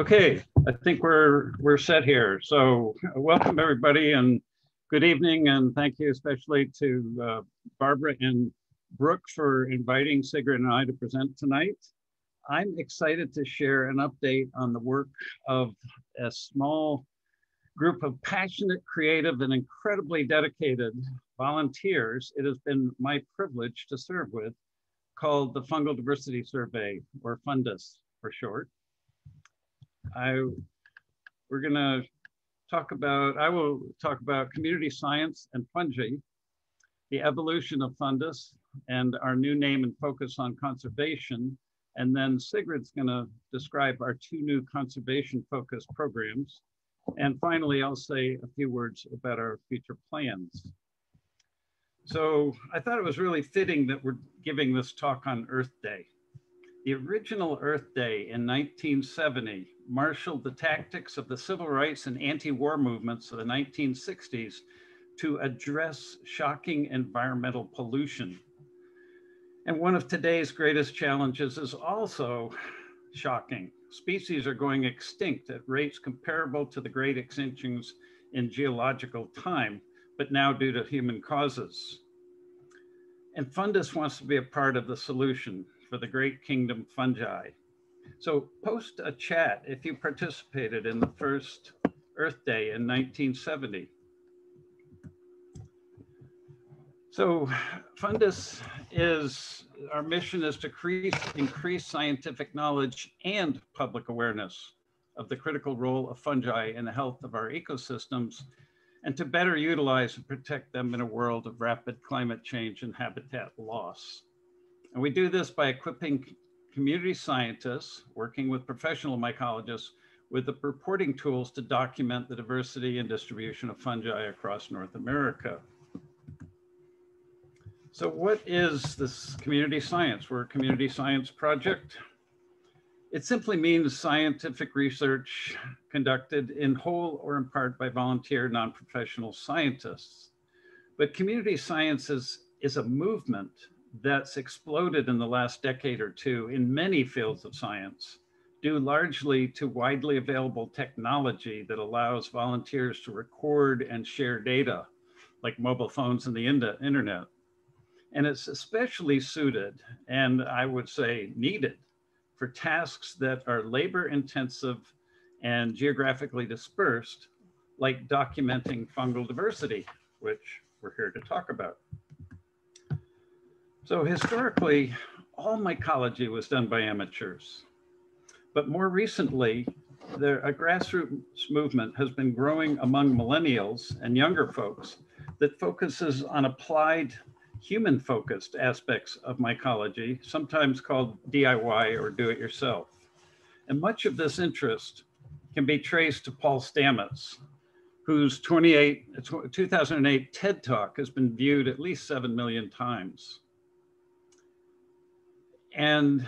Okay, I think we're we're set here. So welcome everybody and good evening and thank you especially to uh, Barbara and Brooke for inviting Sigrid and I to present tonight. I'm excited to share an update on the work of a small group of passionate, creative, and incredibly dedicated volunteers it has been my privilege to serve with called the Fungal Diversity Survey, or FunDiS for short. I we're gonna talk about, I will talk about community science and fungi, the evolution of FunDiS, and our new name and focus on conservation. And then Sigrid's gonna describe our two new conservation focused programs. And finally, I'll say a few words about our future plans. So I thought it was really fitting that we're giving this talk on Earth Day. The original Earth Day in 1970 marshaled the tactics of the civil rights and anti-war movements of the 1960s to address shocking environmental pollution. And one of today's greatest challenges is also shocking. Species are going extinct at rates comparable to the great extinctions in geological time, but now due to human causes. And FunDiS wants to be a part of the solution for the great kingdom fungi. So post a chat if you participated in the first Earth Day in 1970. So FunDiS is, our mission is to increase, increase scientific knowledge and public awareness of the critical role of fungi in the health of our ecosystems and to better utilize and protect them in a world of rapid climate change and habitat loss. And we do this by equipping community scientists working with professional mycologists with the reporting tools to document the diversity and distribution of fungi across North America. So what is this community science? We're a community science project. It simply means scientific research conducted in whole or in part by volunteer non-professional scientists. But community science is, is a movement that's exploded in the last decade or two in many fields of science, due largely to widely available technology that allows volunteers to record and share data, like mobile phones and the internet. And it's especially suited, and I would say needed, for tasks that are labor intensive and geographically dispersed, like documenting fungal diversity, which we're here to talk about. So historically, all mycology was done by amateurs. But more recently, there, a grassroots movement has been growing among millennials and younger folks that focuses on applied human focused aspects of mycology, sometimes called DIY or do it yourself. And much of this interest can be traced to Paul Stamets, whose 28, 2008 TED Talk has been viewed at least 7 million times. And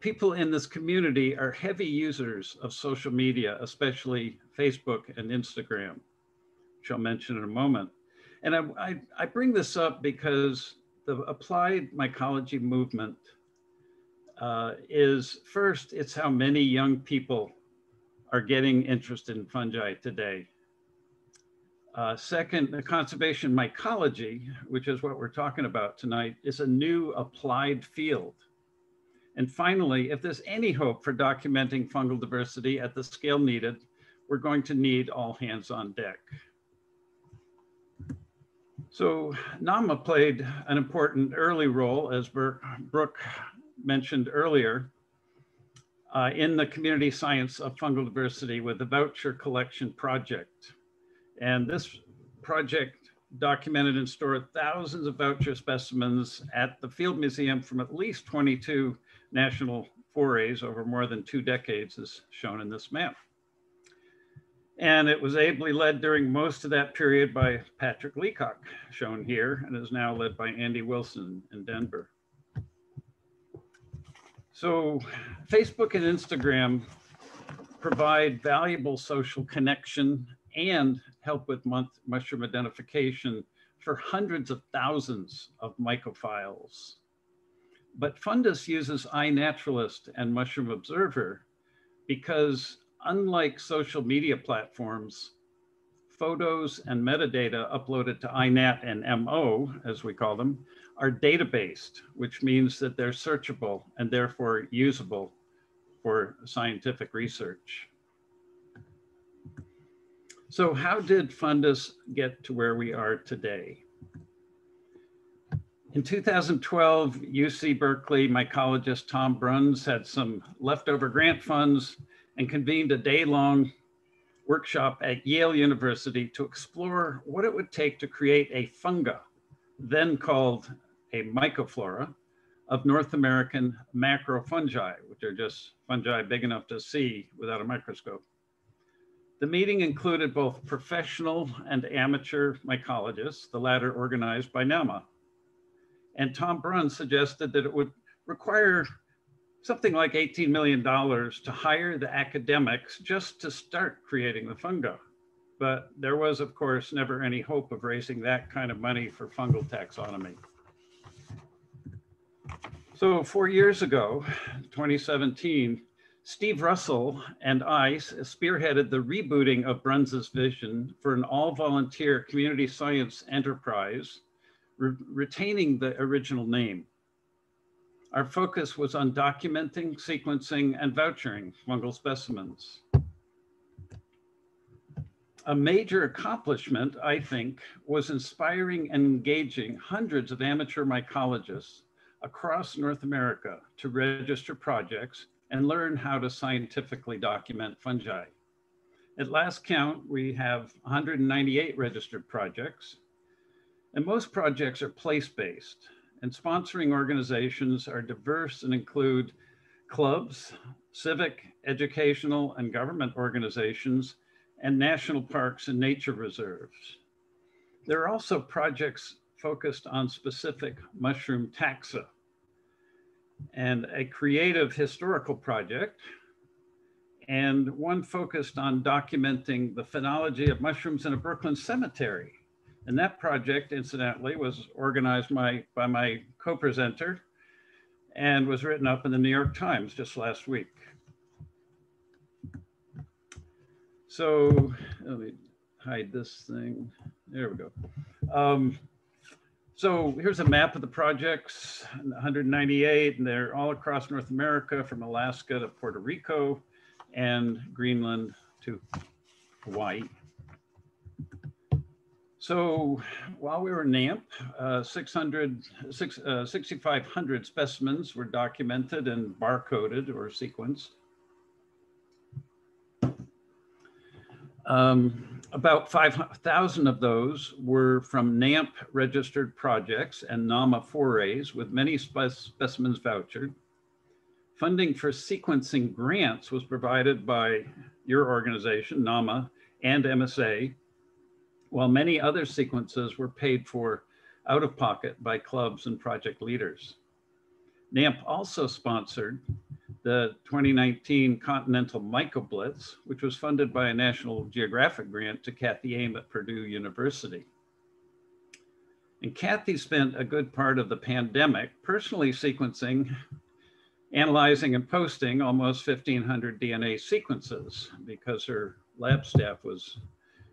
people in this community are heavy users of social media, especially Facebook and Instagram, which I'll mention in a moment. And I, I, I bring this up because the applied mycology movement uh, is first, it's how many young people are getting interested in fungi today. Uh, second, the conservation mycology, which is what we're talking about tonight, is a new applied field. And finally, if there's any hope for documenting fungal diversity at the scale needed, we're going to need all hands on deck. So NAMA played an important early role, as Brooke mentioned earlier, uh, in the community science of fungal diversity with the voucher collection project. And this project documented and stored thousands of voucher specimens at the Field Museum from at least 22 national forays over more than two decades as shown in this map. And it was ably led during most of that period by Patrick Leacock, shown here, and is now led by Andy Wilson in Denver. So Facebook and Instagram provide valuable social connection and help with mushroom identification for hundreds of thousands of mycophiles. But FunDiS uses iNaturalist and Mushroom Observer because unlike social media platforms, photos and metadata uploaded to iNat and MO, as we call them, are data-based, which means that they're searchable and therefore usable for scientific research. So how did FunDiS get to where we are today? In 2012, UC Berkeley mycologist Tom Bruns had some leftover grant funds and convened a day-long workshop at Yale University to explore what it would take to create a funga, then called a mycoflora, of North American macrofungi, which are just fungi big enough to see without a microscope. The meeting included both professional and amateur mycologists, the latter organized by NAMA. And Tom Bruns suggested that it would require something like $18 million to hire the academics just to start creating the funga. But there was, of course, never any hope of raising that kind of money for fungal taxonomy. So four years ago, 2017, Steve Russell and I spearheaded the rebooting of Bruns's vision for an all-volunteer community science enterprise, re retaining the original name. Our focus was on documenting, sequencing, and vouchering fungal specimens. A major accomplishment, I think, was inspiring and engaging hundreds of amateur mycologists across North America to register projects and learn how to scientifically document fungi. At last count, we have 198 registered projects, and most projects are place-based, and sponsoring organizations are diverse and include clubs, civic, educational, and government organizations, and national parks and nature reserves. There are also projects focused on specific mushroom taxa and a creative historical project and one focused on documenting the phenology of mushrooms in a Brooklyn cemetery. And that project, incidentally, was organized my, by my co-presenter and was written up in the New York Times just last week. So let me hide this thing. There we go. Um, so here's a map of the projects, 198, and they're all across North America from Alaska to Puerto Rico and Greenland to Hawaii. So while we were in NAMP, uh, 600, six, uh, 6,500 specimens were documented and barcoded or sequenced. Um, about 5,000 of those were from NAMP registered projects and NAMA forays with many spe specimens vouchered. Funding for sequencing grants was provided by your organization, NAMA, and MSA, while many other sequences were paid for out of pocket by clubs and project leaders. NAMP also sponsored the 2019 Continental Mycoblitz, which was funded by a National Geographic grant to Kathy Aime at Purdue University. And Kathy spent a good part of the pandemic personally sequencing, analyzing and posting almost 1500 DNA sequences because her lab staff was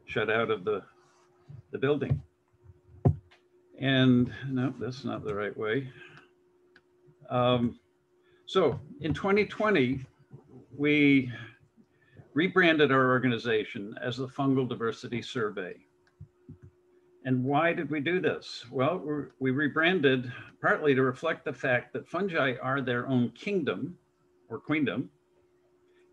shut out of the, the building. And no, that's not the right way. Um, so in 2020, we rebranded our organization as the Fungal Diversity Survey. And why did we do this? Well, we rebranded partly to reflect the fact that fungi are their own kingdom or queendom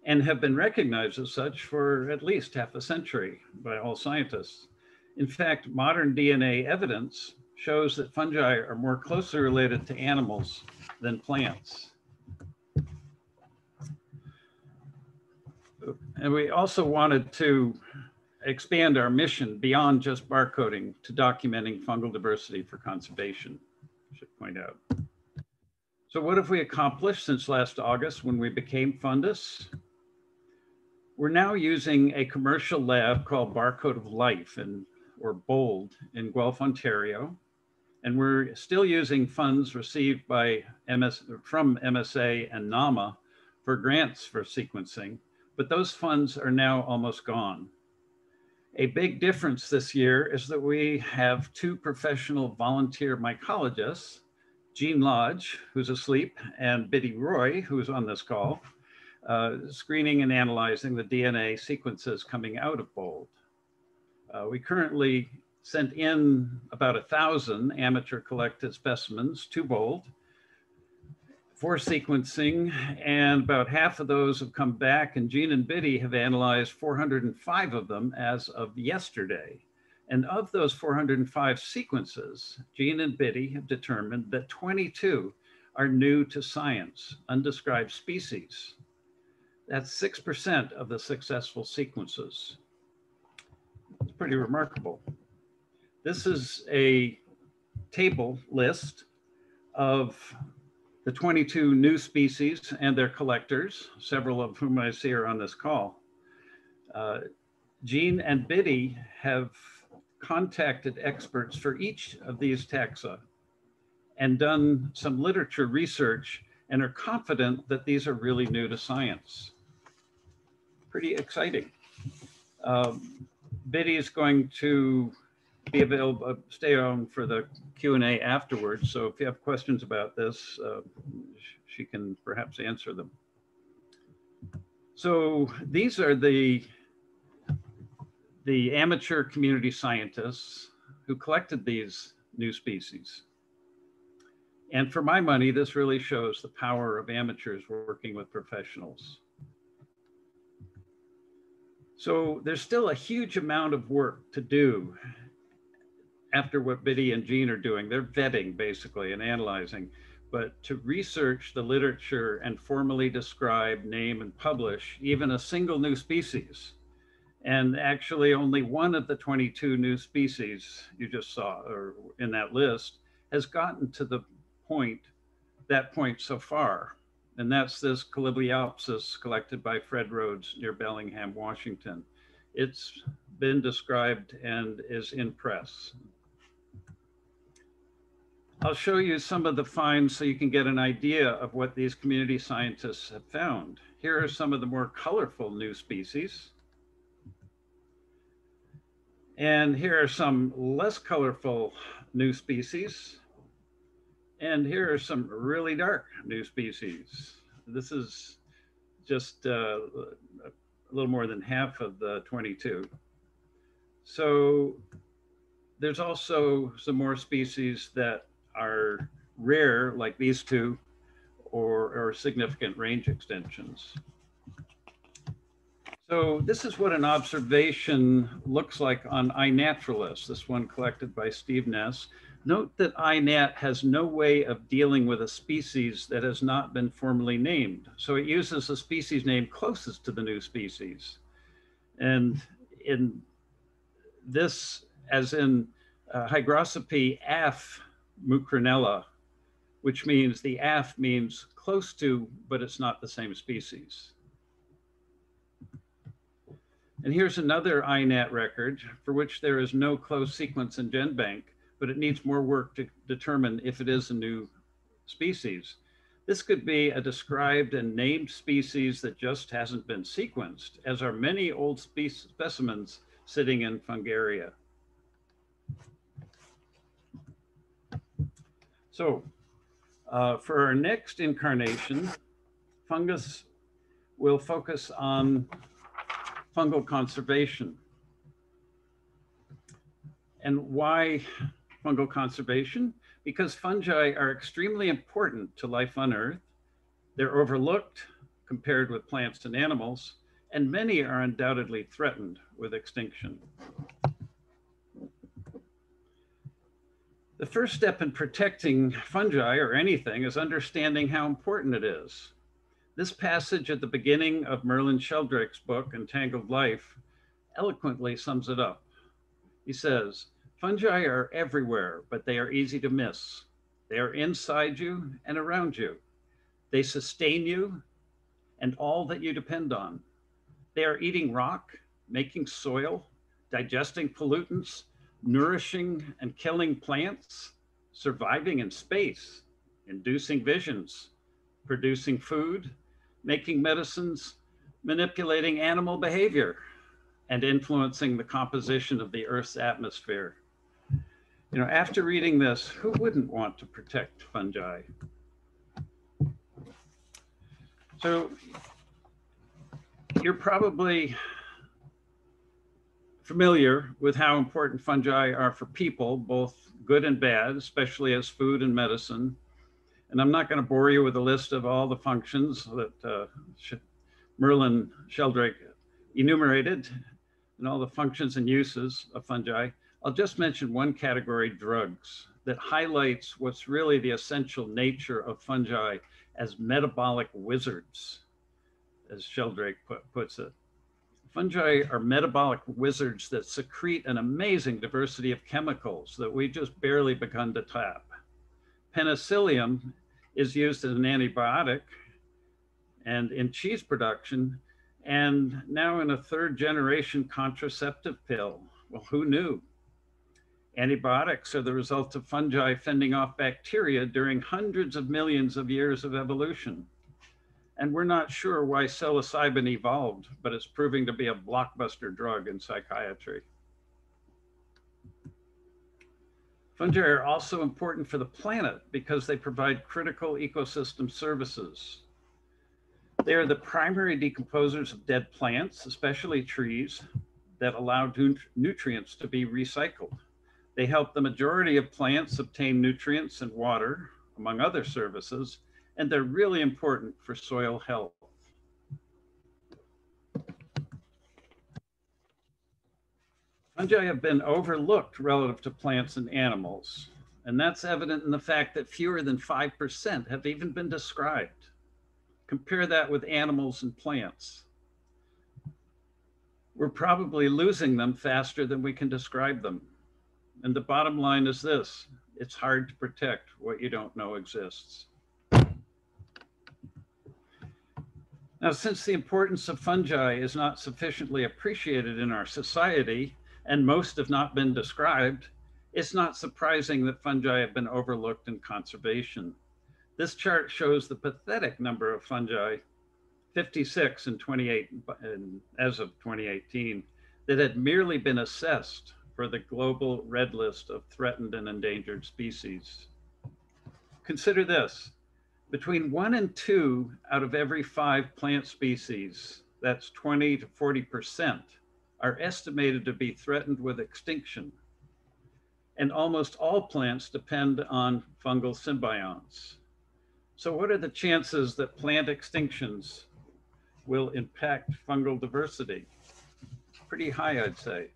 and have been recognized as such for at least half a century by all scientists. In fact, modern DNA evidence shows that fungi are more closely related to animals than plants. And we also wanted to expand our mission beyond just barcoding to documenting fungal diversity for conservation, I should point out. So what have we accomplished since last August when we became FunDiS? We're now using a commercial lab called Barcode of Life and or BOLD in Guelph, Ontario. And we're still using funds received by MS, from MSA and NAMA for grants for sequencing but those funds are now almost gone. A big difference this year is that we have two professional volunteer mycologists, Jean Lodge, who's asleep, and Bitty Roy, who's on this call, uh, screening and analyzing the DNA sequences coming out of BOLD. Uh, we currently sent in about a thousand amateur collected specimens to BOLD for sequencing, and about half of those have come back, and Jean and Bitty have analyzed 405 of them as of yesterday. And of those 405 sequences, Jean and Bitty have determined that 22 are new to science, undescribed species. That's 6% of the successful sequences. It's pretty remarkable. This is a table list of the 22 new species and their collectors, several of whom I see are on this call. Uh, Jean and Bitty have contacted experts for each of these taxa and done some literature research and are confident that these are really new to science pretty exciting. Um, Bitty is going to be available, uh, stay on for the Q&A afterwards. So if you have questions about this, uh, she can perhaps answer them. So these are the, the amateur community scientists who collected these new species. And for my money, this really shows the power of amateurs working with professionals. So there's still a huge amount of work to do after what Bitty and Jean are doing. They're vetting basically and analyzing, but to research the literature and formally describe, name, and publish even a single new species. And actually, only one of the 22 new species you just saw or in that list has gotten to the point, that point so far and that's this Collybiopsis collected by Fred Rhodes near Bellingham, Washington. It's been described and is in press. I'll show you some of the finds so you can get an idea of what these community scientists have found. Here are some of the more colorful new species. And here are some less colorful new species. And here are some really dark new species. This is just uh, a little more than half of the 22. So there's also some more species that are rare, like these two, or, or significant range extensions. So this is what an observation looks like on iNaturalist, this one collected by Steve Ness. Note that iNat has no way of dealing with a species that has not been formally named. So it uses the species name closest to the new species. And in this, as in uh, Hygrocybe af mucronella, which means the af means close to, but it's not the same species. And here's another iNat record for which there is no close sequence in GenBank but it needs more work to determine if it is a new species. This could be a described and named species that just hasn't been sequenced, as are many old spe specimens sitting in Fungaria. So uh, for our next incarnation, FunDiS will focus on fungal conservation. And why fungal conservation because fungi are extremely important to life on Earth. They're overlooked compared with plants and animals, and many are undoubtedly threatened with extinction. The first step in protecting fungi or anything is understanding how important it is. This passage at the beginning of Merlin Sheldrake's book, Entangled Life, eloquently sums it up. He says, Fungi are everywhere, but they are easy to miss. They are inside you and around you. They sustain you and all that you depend on. They are eating rock, making soil, digesting pollutants, nourishing and killing plants, surviving in space, inducing visions, producing food, making medicines, manipulating animal behavior and influencing the composition of the Earth's atmosphere. You know, after reading this, who wouldn't want to protect fungi? So you're probably familiar with how important fungi are for people, both good and bad, especially as food and medicine. And I'm not going to bore you with a list of all the functions that uh, Merlin Sheldrake enumerated and all the functions and uses of fungi. I'll just mention one category, drugs, that highlights what's really the essential nature of fungi as metabolic wizards, as Sheldrake put, puts it. Fungi are metabolic wizards that secrete an amazing diversity of chemicals that we've just barely begun to tap. Penicillium is used as an antibiotic and in cheese production, and now in a third generation contraceptive pill. Well, who knew? Antibiotics are the result of fungi fending off bacteria during hundreds of millions of years of evolution. And we're not sure why psilocybin evolved, but it's proving to be a blockbuster drug in psychiatry. Fungi are also important for the planet because they provide critical ecosystem services. They are the primary decomposers of dead plants, especially trees, that allow nutrients to be recycled. They help the majority of plants obtain nutrients and water, among other services, and they're really important for soil health. Fungi have been overlooked relative to plants and animals, and that's evident in the fact that fewer than 5% have even been described. Compare that with animals and plants. We're probably losing them faster than we can describe them. And the bottom line is this, it's hard to protect what you don't know exists. Now, since the importance of fungi is not sufficiently appreciated in our society, and most have not been described, it's not surprising that fungi have been overlooked in conservation. This chart shows the pathetic number of fungi, 56 in 28, in, as of 2018, that had merely been assessed for the global red list of threatened and endangered species. Consider this, between one and two out of every five plant species, that's 20 to 40%, are estimated to be threatened with extinction. And almost all plants depend on fungal symbionts. So what are the chances that plant extinctions will impact fungal diversity? Pretty high, I'd say.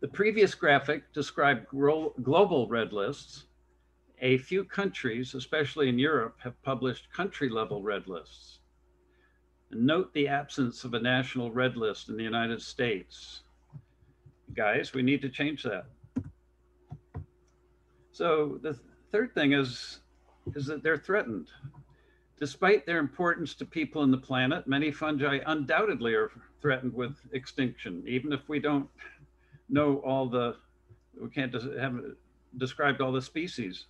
The previous graphic described global red lists. A few countries, especially in Europe, have published country level red lists. Note the absence of a national red list in the United States. Guys, we need to change that. So the third thing is, is that they're threatened. Despite their importance to people and the planet, many fungi undoubtedly are threatened with extinction, even if we don't know all the, we can't have described all the species.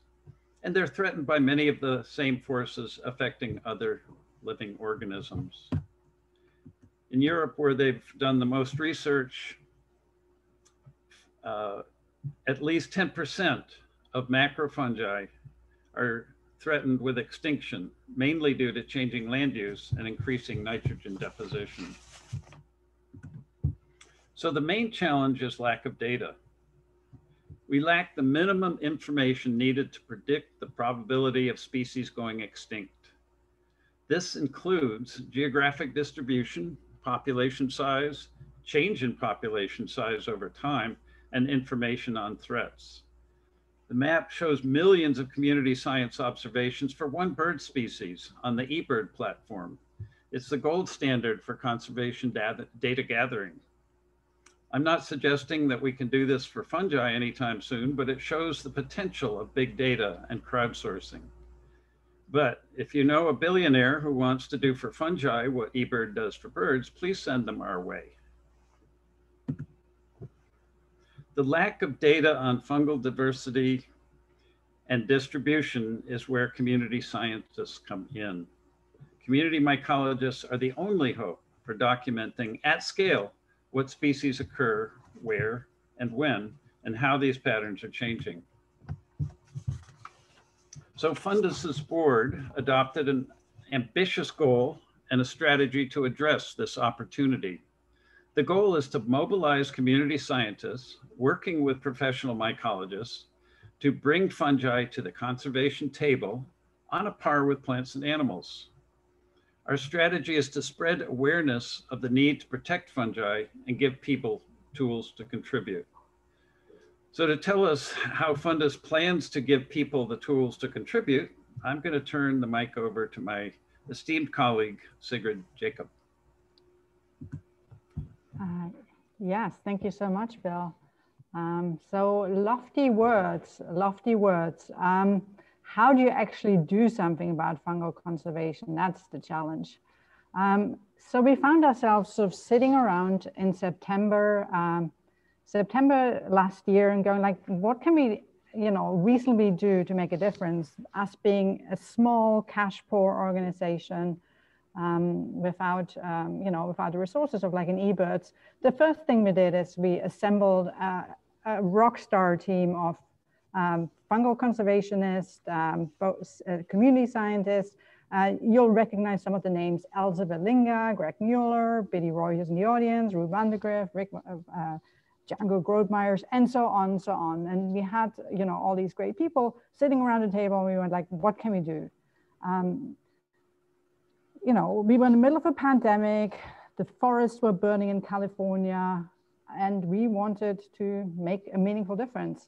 And they're threatened by many of the same forces affecting other living organisms. In Europe, where they've done the most research, uh, at least 10% of macrofungi are threatened with extinction, mainly due to changing land use and increasing nitrogen deposition. So the main challenge is lack of data. We lack the minimum information needed to predict the probability of species going extinct. This includes geographic distribution, population size, change in population size over time, and information on threats. The map shows millions of community science observations for one bird species on the eBird platform. It's the gold standard for conservation data, data gathering. I'm not suggesting that we can do this for fungi anytime soon, but it shows the potential of big data and crowdsourcing. But if you know a billionaire who wants to do for fungi what eBird does for birds, please send them our way. the lack of data on fungal diversity and distribution is where community scientists come in. Community mycologists are the only hope for documenting at scale what species occur, where, and when, and how these patterns are changing. So FunDiS's board adopted an ambitious goal and a strategy to address this opportunity. The goal is to mobilize community scientists working with professional mycologists to bring fungi to the conservation table on a par with plants and animals. Our strategy is to spread awareness of the need to protect fungi and give people tools to contribute. So to tell us how FunDiS plans to give people the tools to contribute, I'm going to turn the mic over to my esteemed colleague, Sigrid Jakob. Uh, yes, thank you so much, Bill. Um, so lofty words, lofty words. Um, how do you actually do something about fungal conservation? That's the challenge. Um, so we found ourselves sort of sitting around in September, um, September last year and going like, what can we, you know, reasonably do to make a difference? Us being a small cash poor organization um, without, um, you know, without the resources of like an eBirds. The first thing we did is we assembled a, a rock star team of um, fungal conservationists, um, uh, community scientists. Uh, you'll recognize some of the names, Elsa Vellinga, Greg Mueller, Bitty Roy in the audience, Ruth Vandegrift, Rick, uh, uh, Django Grootmyers, and so on, so on. And we had, you know, all these great people sitting around the table and we went like, what can we do? Um, you know, we were in the middle of a pandemic, the forests were burning in California, and we wanted to make a meaningful difference.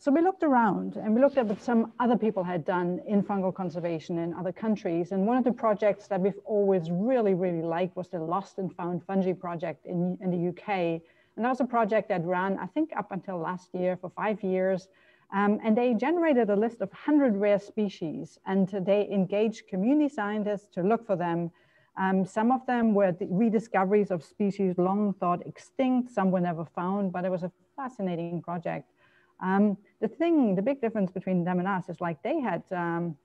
So we looked around and we looked at what some other people had done in fungal conservation in other countries. And one of the projects that we've always really, really liked was the Lost and Found Fungi project in, in the UK. And that was a project that ran, I think, up until last year for five years. Um, and they generated a list of 100 rare species and they engaged community scientists to look for them. Um, some of them were the rediscoveries of species long thought extinct, some were never found, but it was a fascinating project. Um, the thing, the big difference between them and us is like they had um,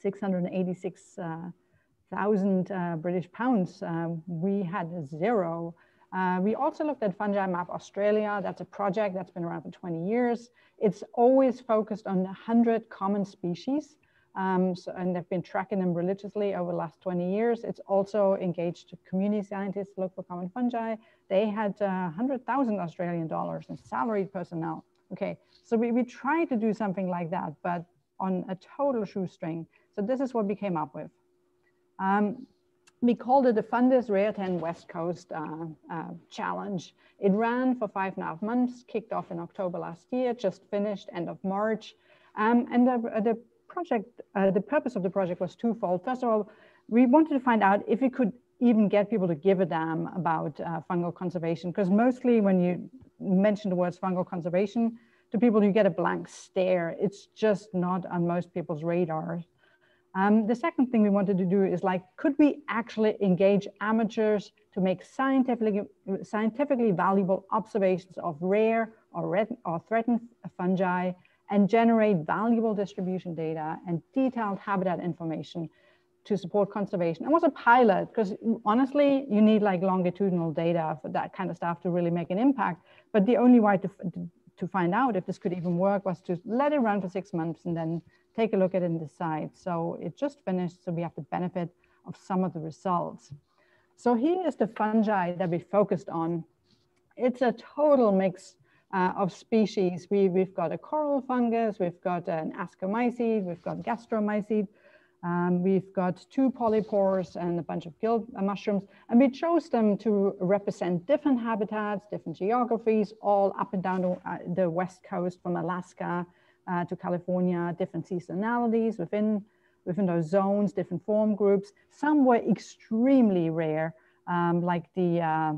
686,000 uh, uh, British pounds. Uh, we had zero. Uh, we also looked at Fungi Map Australia. That's a project that's been around for 20 years. It's always focused on 100 common species. Um, so, and they've been tracking them religiously over the last 20 years. It's also engaged community scientists to look for common fungi. They had uh, 100,000 Australian dollars in salaried personnel Okay, so we, we tried to do something like that, but on a total shoestring. So this is what we came up with. Um, we called it the FunDiS Rare 10 West Coast uh, uh, Challenge. It ran for five and a half months, kicked off in October last year, just finished end of March. Um, and the, the project, uh, the purpose of the project was twofold. First of all, we wanted to find out if we could even get people to give a damn about uh, fungal conservation, because mostly when you mention the words fungal conservation, to people you get a blank stare. It's just not on most people's radars. Um, the second thing we wanted to do is like, could we actually engage amateurs to make scientifically, scientifically valuable observations of rare or, red, or threatened fungi and generate valuable distribution data and detailed habitat information to support conservation. It was a pilot because honestly, you need like longitudinal data for that kind of stuff to really make an impact. But the only way to, to find out if this could even work was to let it run for six months and then take a look at it and decide. So it just finished, so we have the benefit of some of the results. So here is the fungi that we focused on. It's a total mix uh, of species. We, we've got a coral fungus, we've got an ascomycete, we've got gastromycete, um, we've got two polypores and a bunch of gill mushrooms, and we chose them to represent different habitats, different geographies, all up and down the, uh, west coast from Alaska uh, to California, different seasonalities within, within those zones, different form groups. Some were extremely rare, um, like the uh,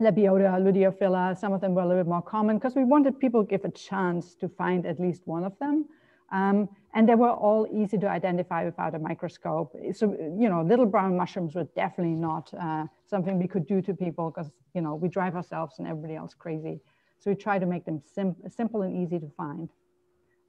Lepiota, Luteophylla. Some of them were a little bit more common because we wanted people to give a chance to find at least one of them. Um, and they were all easy to identify without a microscope. So, you know, little brown mushrooms were definitely not uh, something we could do to people because, you know, we drive ourselves and everybody else crazy. So we try to make them sim simple and easy to find.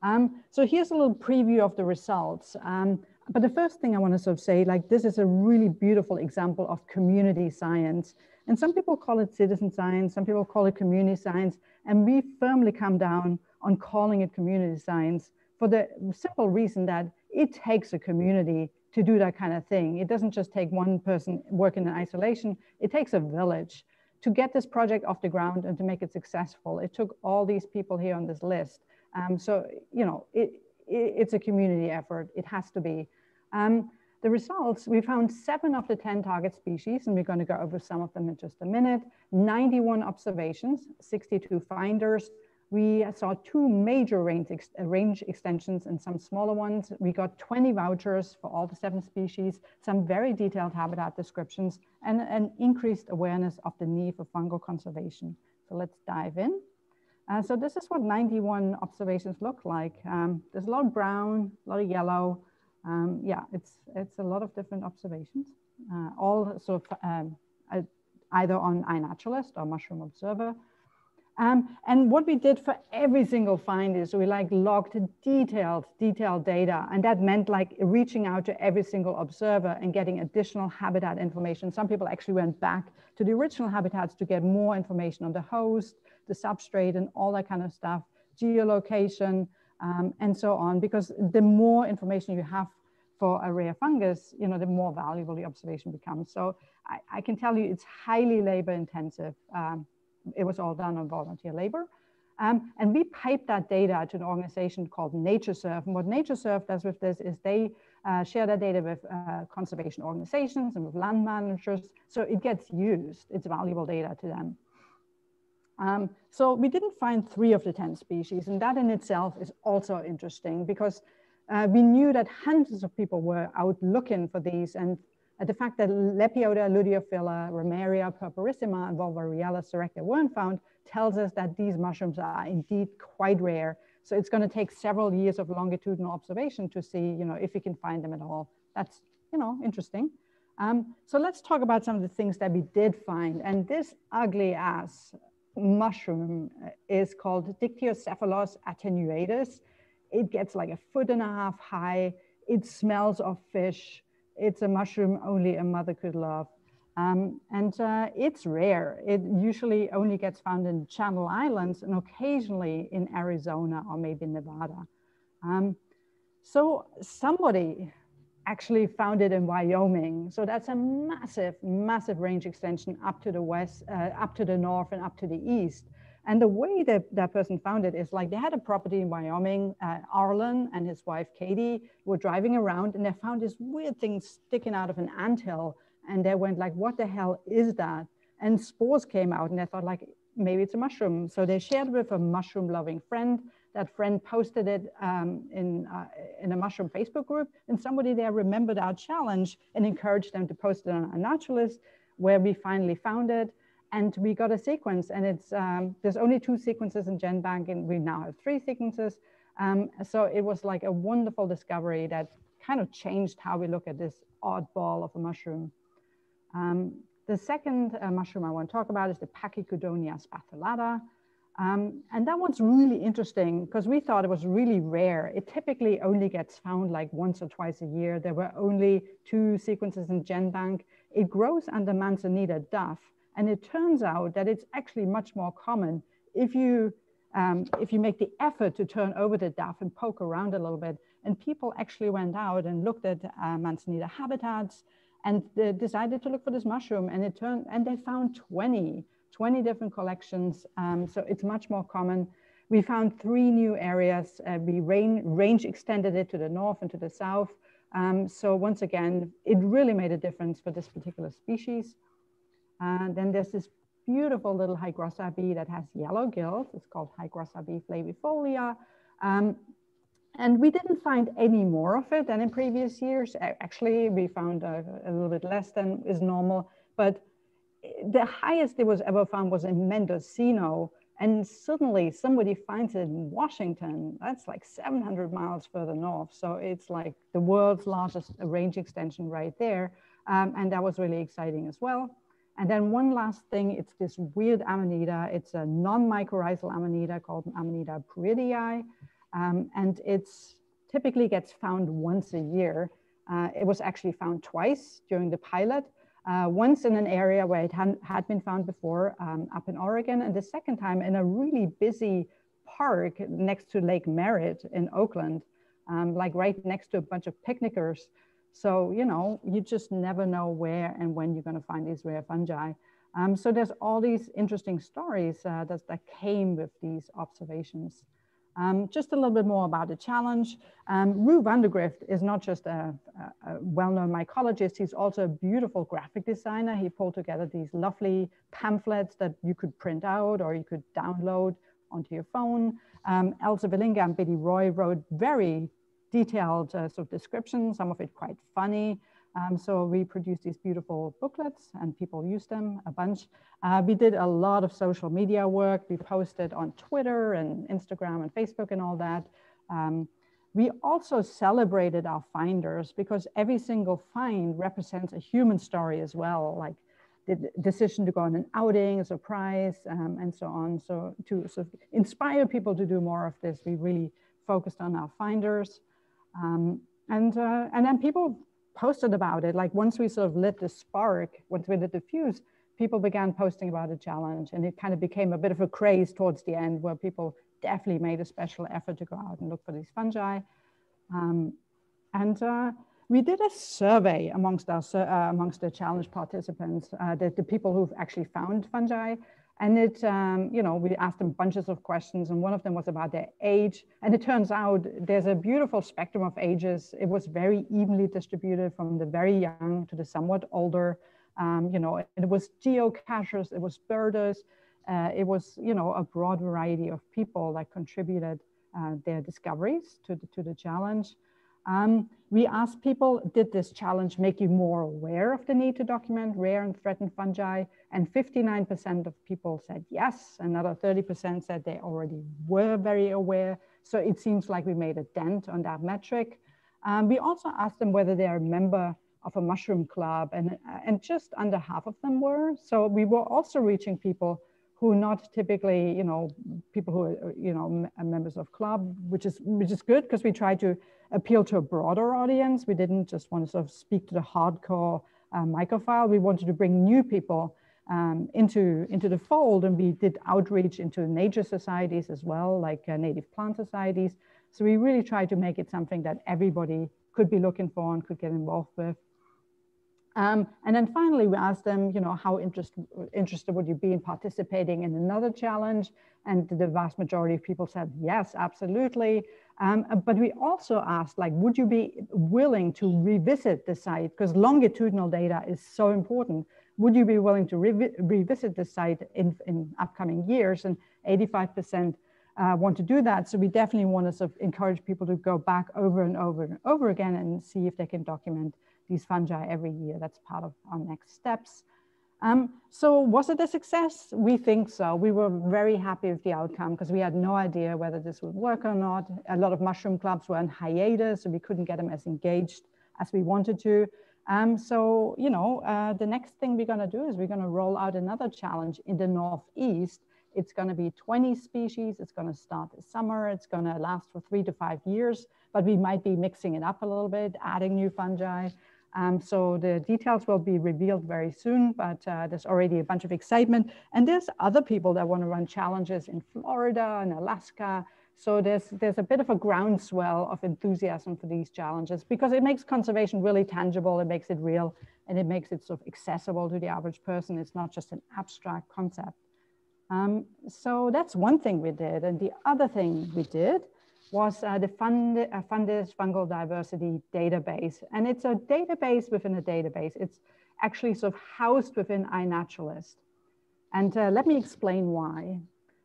Um, so here's a little preview of the results. Um, but the first thing I want to sort of say, like this is a really beautiful example of community science. And some people call it citizen science, some people call it community science, and we firmly come down on calling it community science for the simple reason that it takes a community to do that kind of thing. It doesn't just take one person working in isolation, it takes a village to get this project off the ground and to make it successful. It took all these people here on this list. Um, so, you know, it, it, it's a community effort. It has to be. Um, the results, we found seven of the 10 target species, and we're going to go over some of them in just a minute, 91 observations, 62 finders, we saw two major range, ex range extensions and some smaller ones. We got 20 vouchers for all the seven species, some very detailed habitat descriptions, and an increased awareness of the need for fungal conservation. So let's dive in. Uh, so this is what 91 observations look like. Um, there's a lot of brown, a lot of yellow. Um, yeah, it's, it's a lot of different observations, uh, all sort of um, either on iNaturalist or Mushroom Observer. Um, and what we did for every single find is we like logged detailed, detailed data. And that meant like reaching out to every single observer and getting additional habitat information. Some people actually went back to the original habitats to get more information on the host, the substrate and all that kind of stuff, geolocation, um, and so on. Because the more information you have for a rare fungus, you know, the more valuable the observation becomes. So I, I can tell you it's highly labor intensive. Um, it was all done on volunteer labor. Um, and we piped that data to an organization called NatureServe. And what NatureServe does with this is they uh, share that data with uh, conservation organizations and with land managers. So it gets used, it's valuable data to them. Um, so we didn't find three of the 10 species. And that in itself is also interesting because uh, we knew that hundreds of people were out looking for these and the fact that Lepiota, luteophylla, Ramaria, purpurissima, and Volvariella surrecta weren't found tells us that these mushrooms are indeed quite rare. So it's going to take several years of longitudinal observation to see, you know, if we can find them at all. That's, you know, interesting. Um, so let's talk about some of the things that we did find. And this ugly ass mushroom is called Dictyocephalus attenuatus. It gets like a foot and a half high. It smells of fish it's a mushroom only a mother could love. Um, and uh, it's rare. It usually only gets found in Channel Islands and occasionally in Arizona or maybe Nevada. Um, so somebody actually found it in Wyoming. So that's a massive, massive range extension up to the west, uh, up to the north and up to the east. And the way that that person found it is like they had a property in Wyoming. Uh, Arlen and his wife Katie were driving around and they found this weird thing sticking out of an anthill. And they went like, what the hell is that? And spores came out and they thought like, maybe it's a mushroom. So they shared with a mushroom loving friend. That friend posted it um, in, uh, in a mushroom Facebook group and somebody there remembered our challenge and encouraged them to post it on iNaturalist where we finally found it and we got a sequence and it's um, there's only two sequences in GenBank and we now have three sequences. Um, so it was like a wonderful discovery that kind of changed how we look at this oddball of a mushroom. Um, the second uh, mushroom I want to talk about is the Pachycudonia spathulata. Um, and that one's really interesting because we thought it was really rare. It typically only gets found like once or twice a year. There were only two sequences in GenBank. It grows under Manzanita duff, and it turns out that it's actually much more common if you, um, if you make the effort to turn over the duff and poke around a little bit. And people actually went out and looked at uh, Manzanita habitats and they decided to look for this mushroom and it turned, and they found 20, 20 different collections. Um, so it's much more common. We found three new areas. Uh, we rain, range extended it to the north and to the south. Um, so once again, it really made a difference for this particular species. And then there's this beautiful little Hygrocybe that has yellow gills. It's called Hygrocybe flavifolia. Um, and we didn't find any more of it than in previous years. Actually, we found a, a little bit less than is normal, but the highest it was ever found was in Mendocino. And suddenly somebody finds it in Washington. That's like 700 miles further north. So it's like the world's largest range extension right there. Um, and that was really exciting as well. And then one last thing, it's this weird amanita. It's a non-mycorrhizal amanita called Amanita pruittii. Um, and it's typically gets found once a year. Uh, it was actually found twice during the pilot, uh, once in an area where it had, had been found before um, up in Oregon, and the second time in a really busy park next to Lake Merritt in Oakland, um, like right next to a bunch of picnickers. So, you know, you just never know where and when you're going to find these rare fungi. Um, so there's all these interesting stories uh, that, that came with these observations. Um, just a little bit more about the challenge. Um, Roo Vandegrift is not just a, a, a well-known mycologist, he's also a beautiful graphic designer. He pulled together these lovely pamphlets that you could print out or you could download onto your phone. Um, Else Vellinga and Bitty Roy wrote very detailed uh, sort of descriptions, some of it quite funny. Um, so we produced these beautiful booklets and people used them a bunch. Uh, we did a lot of social media work. We posted on Twitter and Instagram and Facebook and all that. Um, we also celebrated our finders because every single find represents a human story as well, like the decision to go on an outing, a surprise, um, and so on. So to sort of inspire people to do more of this, we really focused on our finders. Um, and, uh, and then people posted about it. Like once we sort of lit the spark, once we lit the fuse, people began posting about the challenge and it kind of became a bit of a craze towards the end where people definitely made a special effort to go out and look for these fungi. Um, and uh, we did a survey amongst our uh, amongst the challenge participants, uh, the, the people who've actually found fungi, and it, um, you know, we asked them bunches of questions, and one of them was about their age. And it turns out there's a beautiful spectrum of ages. It was very evenly distributed from the very young to the somewhat older. Um, you know, it was geocachers, it was birders, uh, it was, you know, a broad variety of people that contributed uh, their discoveries to the, to the challenge. Um, we asked people, did this challenge make you more aware of the need to document rare and threatened fungi? And 59% of people said yes. Another 30% said they already were very aware. So it seems like we made a dent on that metric. Um, we also asked them whether they're a member of a mushroom club and, and just under half of them were. So we were also reaching people who not typically, you know, people who are, you know, members of club, which is which is good because we try to appeal to a broader audience. We didn't just want to sort of speak to the hardcore uh, mycophile. We wanted to bring new people um, into into the fold, and we did outreach into nature societies as well, like uh, native plant societies. So we really tried to make it something that everybody could be looking for and could get involved with. Um, and then finally, we asked them, you know, how interest, interested would you be in participating in another challenge? And the vast majority of people said, yes, absolutely. Um, but we also asked, like, would you be willing to revisit the site? Because longitudinal data is so important. Would you be willing to re revisit the site in, in upcoming years? And 85% uh, want to do that. So we definitely want to sort of encourage people to go back over and over and over again and see if they can document these fungi every year. That's part of our next steps. Um, so was it a success? We think so. We were very happy with the outcome because we had no idea whether this would work or not. A lot of mushroom clubs were on hiatus, so we couldn't get them as engaged as we wanted to. Um, so, you know, uh, the next thing we're going to do is we're going to roll out another challenge in the Northeast. It's going to be 20 species. It's going to start this summer. It's going to last for three to five years, but we might be mixing it up a little bit, adding new fungi. Um, so the details will be revealed very soon, but uh, there's already a bunch of excitement. And there's other people that want to run challenges in Florida and Alaska. So there's, there's a bit of a groundswell of enthusiasm for these challenges because it makes conservation really tangible, it makes it real, and it makes it sort of accessible to the average person. It's not just an abstract concept. Um, so that's one thing we did. And the other thing we did was uh, the Fund, uh, Fungal Diversity Database. And it's a database within a database. It's actually sort of housed within iNaturalist. And uh, let me explain why.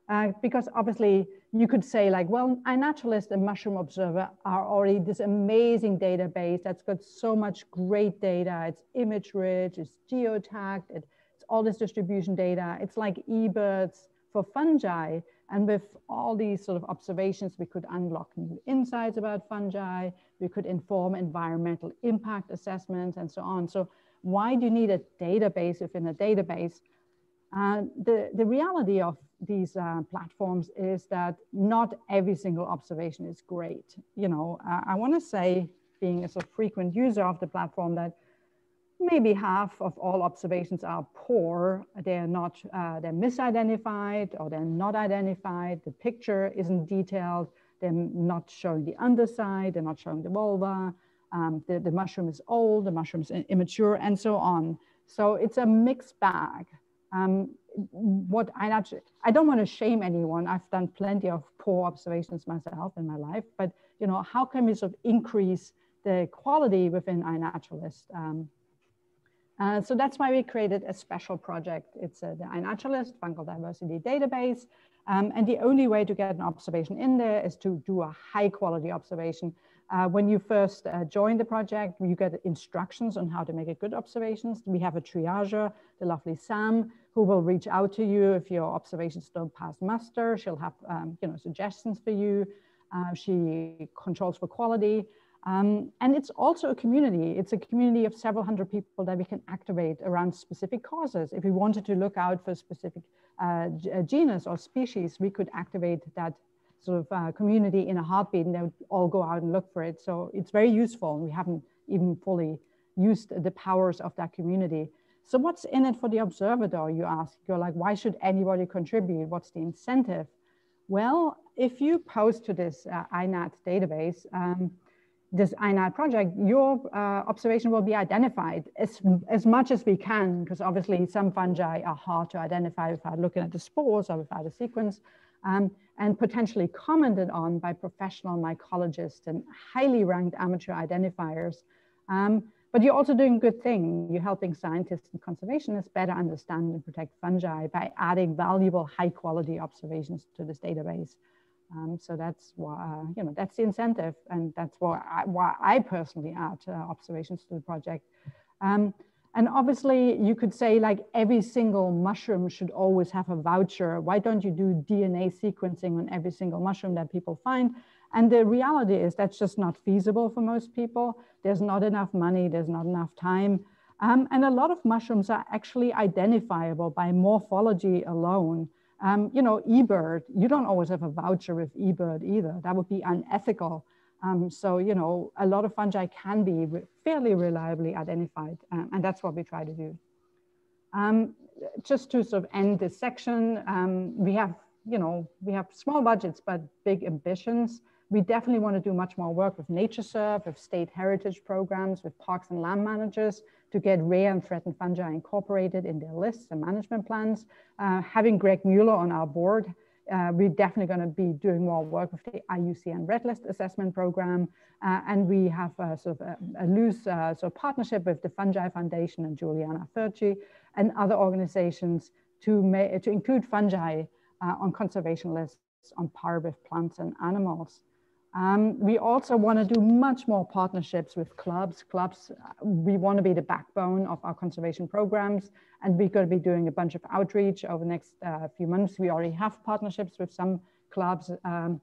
Uh, because obviously you could say like, well, iNaturalist and Mushroom Observer are already this amazing database that's got so much great data. It's image rich, it's geotagged, it, it's all this distribution data. It's like eBirds for fungi. And with all these sort of observations, we could unlock new insights about fungi, we could inform environmental impact assessments and so on. So why do you need a database within a database? Uh, the, the reality of these uh, platforms is that not every single observation is great. You know, uh, I wanna say being a sort of frequent user of the platform that maybe half of all observations are poor. They're not, uh, they're misidentified or they're not identified. The picture isn't detailed. They're not showing the underside. They're not showing the volva. Um, the, the mushroom is old, the mushroom is immature, and so on. So it's a mixed bag. Um, what I actually, I don't want to shame anyone. I've done plenty of poor observations myself in my life, but you know, how can we sort of increase the quality within iNaturalist? Um, uh, so that's why we created a special project. It's uh, the iNaturalist fungal diversity database. Um, and the only way to get an observation in there is to do a high quality observation. Uh, when you first uh, join the project, you get instructions on how to make a good observations. We have a triager, the lovely Sam, who will reach out to you if your observations don't pass muster. She'll have um, you know, suggestions for you. Uh, she controls for quality. Um, and it's also a community. It's a community of several hundred people that we can activate around specific causes. If we wanted to look out for specific uh, uh, genus or species, we could activate that sort of uh, community in a heartbeat and they would all go out and look for it. So it's very useful. And We haven't even fully used the powers of that community. So what's in it for the observer though, you ask? You're like, why should anybody contribute? What's the incentive? Well, if you post to this uh, iNat database, um, this iNat project, your uh, observation will be identified as, as much as we can, because obviously some fungi are hard to identify without looking at the spores or without a sequence, um, and potentially commented on by professional mycologists and highly ranked amateur identifiers. Um, but you're also doing a good thing. You're helping scientists and conservationists better understand and protect fungi by adding valuable high quality observations to this database. Um, so that's why, uh, you know, that's the incentive. And that's why I, why I personally add uh, observations to the project. Um, and obviously you could say like every single mushroom should always have a voucher. Why don't you do DNA sequencing on every single mushroom that people find? And the reality is that's just not feasible for most people. There's not enough money, there's not enough time. Um, and a lot of mushrooms are actually identifiable by morphology alone. Um, you know, eBird, you don't always have a voucher with eBird either. That would be unethical. Um, so, you know, a lot of fungi can be re fairly reliably identified, um, and that's what we try to do. Um, just to sort of end this section, um, we have, you know, we have small budgets, but big ambitions. We definitely want to do much more work with NatureServe, with state heritage programs, with parks and land managers to get rare and threatened fungi incorporated in their lists and management plans. Uh, having Greg Mueller on our board, uh, we're definitely going to be doing more work with the IUCN Red List Assessment Program. Uh, and we have a, sort of a, a loose uh, sort of partnership with the Fungi Foundation and Juliana Furci and other organizations to, to include fungi uh, on conservation lists on par with plants and animals. Um, we also want to do much more partnerships with clubs. Clubs, we want to be the backbone of our conservation programs, and we're going to be doing a bunch of outreach over the next uh, few months. We already have partnerships with some clubs, um,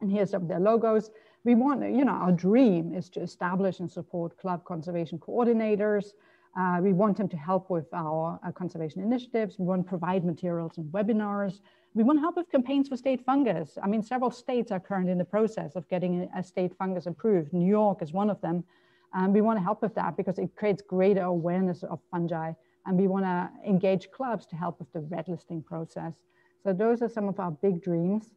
and here's some of their logos. We want, you know, our dream is to establish and support club conservation coordinators. Uh, we want them to help with our uh, conservation initiatives. We want to provide materials and webinars. We want to help with campaigns for state fungus. I mean, several states are currently in the process of getting a state fungus approved. New York is one of them. And we want to help with that because it creates greater awareness of fungi. And we want to engage clubs to help with the red listing process. So those are some of our big dreams.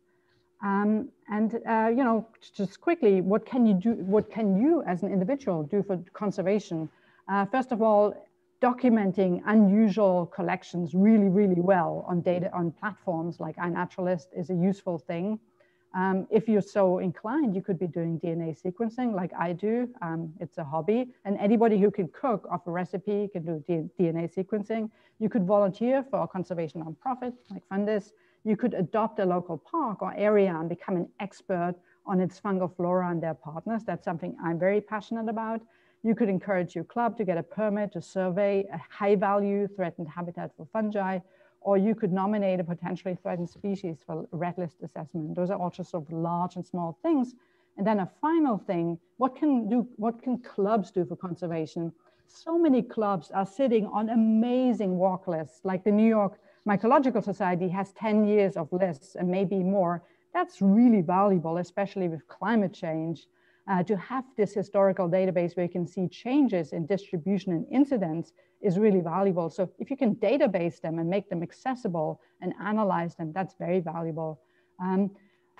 Um, and uh, you know, just quickly, what can you do? What can you, as an individual, do for conservation? Uh, first of all, documenting unusual collections really, really well on data on platforms like iNaturalist is a useful thing. Um, if you're so inclined, you could be doing DNA sequencing like I do. Um, it's a hobby. And anybody who can cook off a recipe can do DNA sequencing. You could volunteer for a conservation nonprofit like FunDiS. You could adopt a local park or area and become an expert on its fungal flora and their partners. That's something I'm very passionate about. You could encourage your club to get a permit to survey a high value threatened habitat for fungi, or you could nominate a potentially threatened species for red list assessment. Those are all just sort of large and small things. And then a final thing, what can do, what can clubs do for conservation? So many clubs are sitting on amazing walk lists, like the New York Mycological Society has 10 years of lists and maybe more. That's really valuable, especially with climate change. Uh, to have this historical database where you can see changes in distribution and incidence is really valuable. So if you can database them and make them accessible and analyze them, that's very valuable. Um,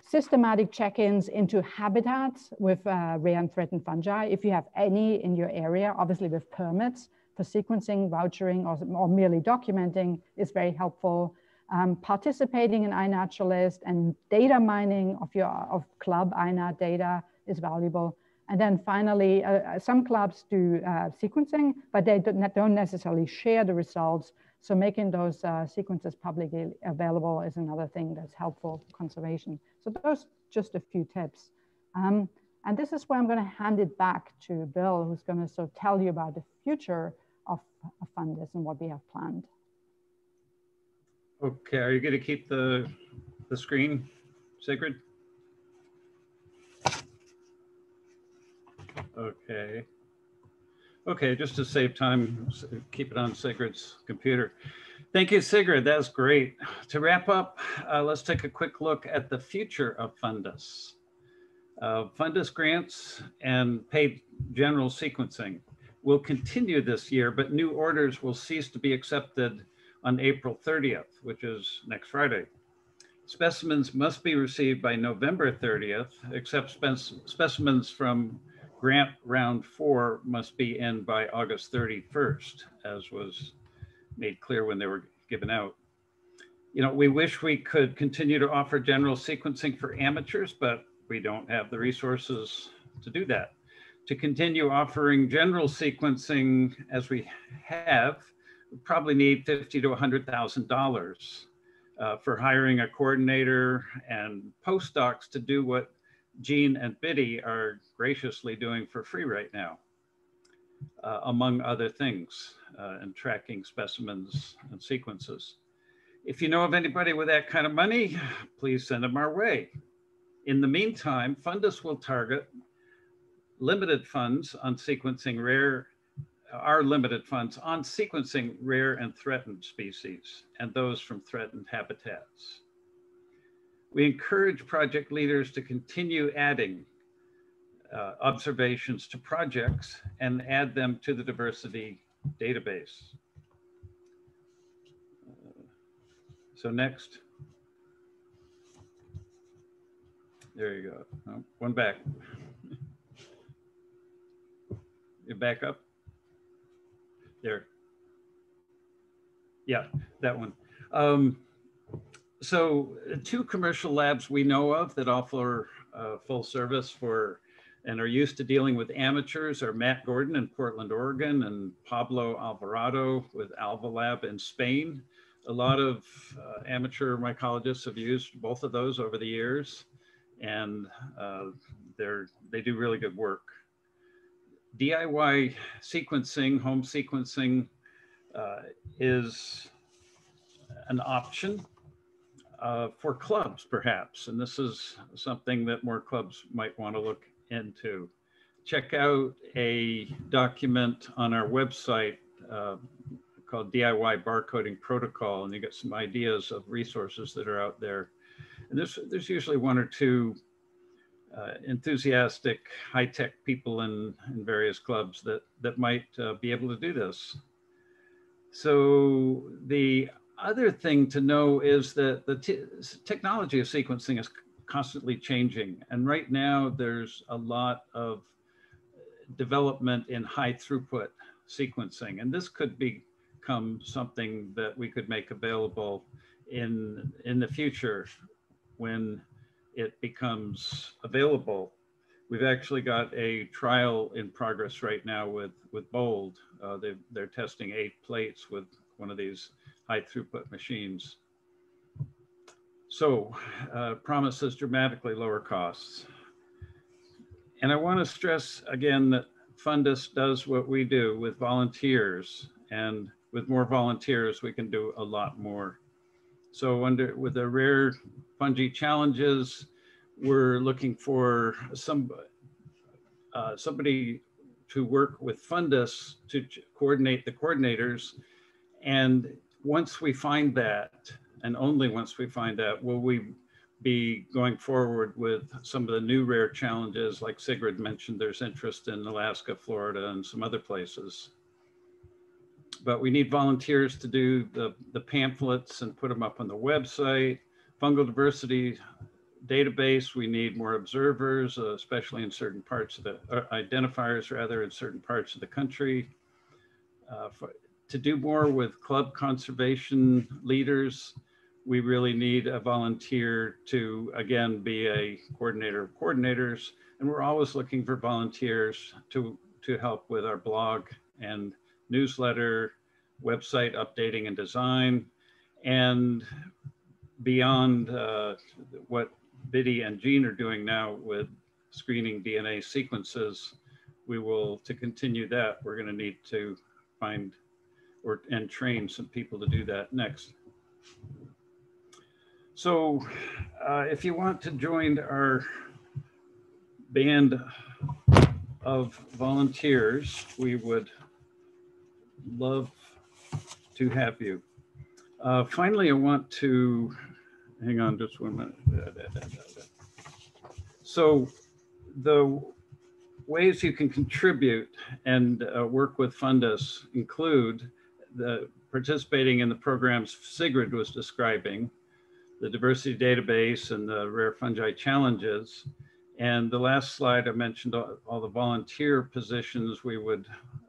systematic check-ins into habitats with uh, rare and threatened fungi. If you have any in your area, obviously with permits for sequencing, vouchering, or, or merely documenting is very helpful. Um, participating in iNaturalist and data mining of your of club iNat data is valuable. And then finally, uh, uh, some clubs do uh, sequencing, but they don't necessarily share the results. So making those uh, sequences publicly available is another thing that's helpful for conservation. So those just a few tips. Um, and this is where I'm going to hand it back to Bill, who's going to sort of tell you about the future of, of FunDiS and what we have planned. Okay, are you going to keep the, the screen, Sigrid? Okay. Okay, just to save time, keep it on Sigrid's computer. Thank you, Sigrid. That's great. To wrap up, uh, let's take a quick look at the future of FunDiS. Uh, FunDiS grants and paid general sequencing will continue this year, but new orders will cease to be accepted on April 30th, which is next Friday. Specimens must be received by November 30th, except specimens from grant round four must be in by August 31st, as was made clear when they were given out. You know, we wish we could continue to offer general sequencing for amateurs, but we don't have the resources to do that. To continue offering general sequencing as we have, we probably need fifty to $100,000 uh, for hiring a coordinator and postdocs to do what Gene and Bitty are graciously doing for free right now, uh, among other things, uh, and tracking specimens and sequences. If you know of anybody with that kind of money, please send them our way. In the meantime, FunDiS will target limited funds on sequencing rare, our limited funds on sequencing rare and threatened species and those from threatened habitats. We encourage project leaders to continue adding uh, observations to projects and add them to the diversity database. So next. There you go. Oh, one back. you back up. There. Yeah, that one. Um, so uh, two commercial labs we know of that offer uh, full service for and are used to dealing with amateurs are Matt Gordon in Portland, Oregon, and Pablo Alvarado with Alva Lab in Spain. A lot of uh, amateur mycologists have used both of those over the years, and uh, they're, they do really good work. DIY sequencing, home sequencing, uh, is an option uh, for clubs, perhaps. And this is something that more clubs might want to look into. Check out a document on our website uh, called DIY Barcoding Protocol, and you get some ideas of resources that are out there. And there's, there's usually one or two uh, enthusiastic high-tech people in, in various clubs that, that might uh, be able to do this. So the other thing to know is that the technology of sequencing is constantly changing. And right now there's a lot of development in high throughput sequencing. And this could become something that we could make available in, in the future when it becomes available. We've actually got a trial in progress right now with, with Bold. Uh, they, they're testing eight plates with one of these high throughput machines. So uh, promises dramatically lower costs. And I want to stress again that FunDiS does what we do with volunteers and with more volunteers, we can do a lot more. So under with the rare fungi challenges, we're looking for some uh, somebody to work with FunDiS to coordinate the coordinators and once we find that, and only once we find that, will we be going forward with some of the new rare challenges, like Sigrid mentioned, there's interest in Alaska, Florida, and some other places. But we need volunteers to do the, the pamphlets and put them up on the website. Fungal diversity database, we need more observers, uh, especially in certain parts of the, uh, identifiers rather, in certain parts of the country. Uh, for, to do more with club conservation leaders, we really need a volunteer to, again, be a coordinator of coordinators. And we're always looking for volunteers to, to help with our blog and newsletter, website updating and design, and beyond uh, what Bitty and Jean are doing now with screening DNA sequences, we will, to continue that, we're gonna need to find or and train some people to do that next. So uh, if you want to join our band of volunteers, we would love to have you. Uh, finally, I want to, hang on just one minute. So the ways you can contribute and uh, work with FunDiS include the participating in the programs Sigrid was describing, the diversity database and the rare fungi challenges. And the last slide, I mentioned all, the volunteer positions we would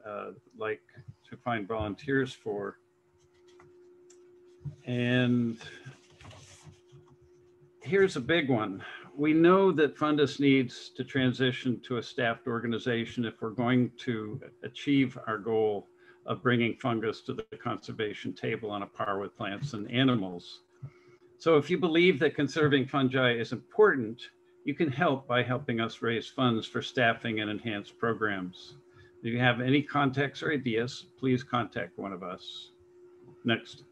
uh, like to find volunteers for. And here's a big one. We know that FunDiS needs to transition to a staffed organization if we're going to achieve our goal of bringing fungus to the conservation table on a par with plants and animals. So if you believe that conserving fungi is important, you can help by helping us raise funds for staffing and enhanced programs. If you have any contacts or ideas, please contact one of us. Next.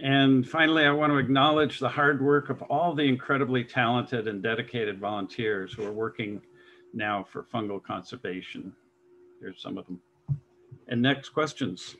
And finally, I want to acknowledge the hard work of all the incredibly talented and dedicated volunteers who are working now for fungal conservation. Here's some of them. And next questions.